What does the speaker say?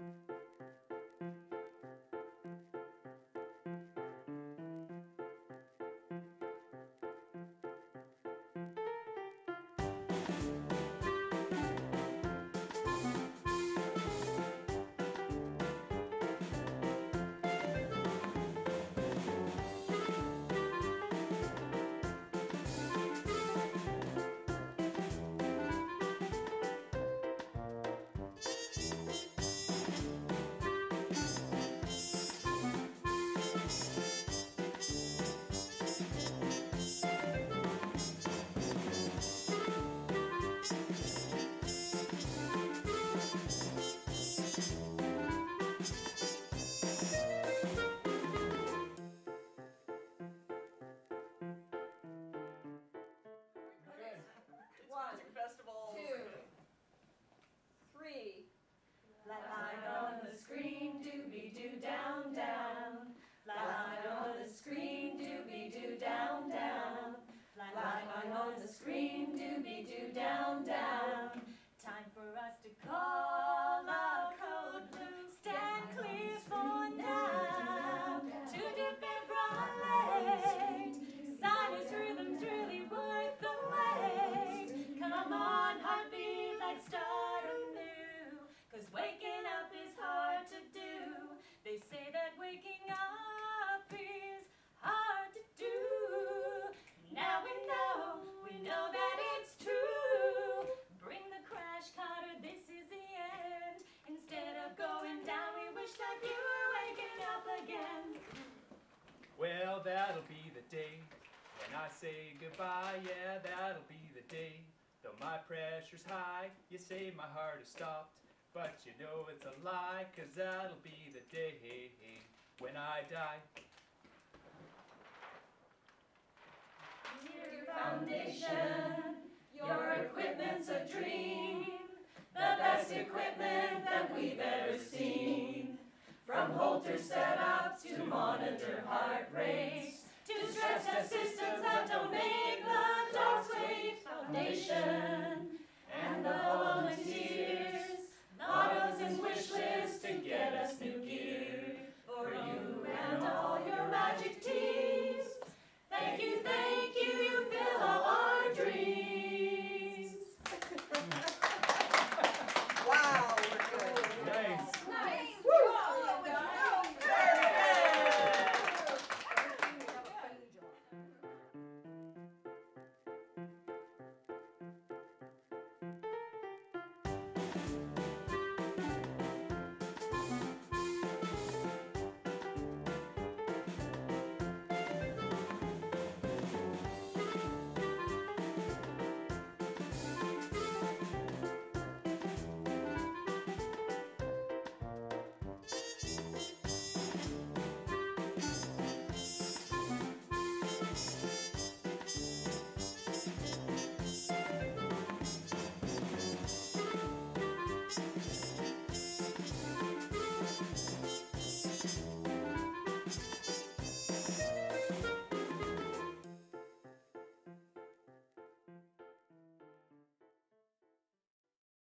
you the screen. again. Well, that'll be the day when I say goodbye. Yeah, that'll be the day. Though my pressure's high, you say my heart has stopped. But you know it's a lie, cause that'll be the day when I die. Dear foundation. Holter set up to monitor heart rates, to stress assist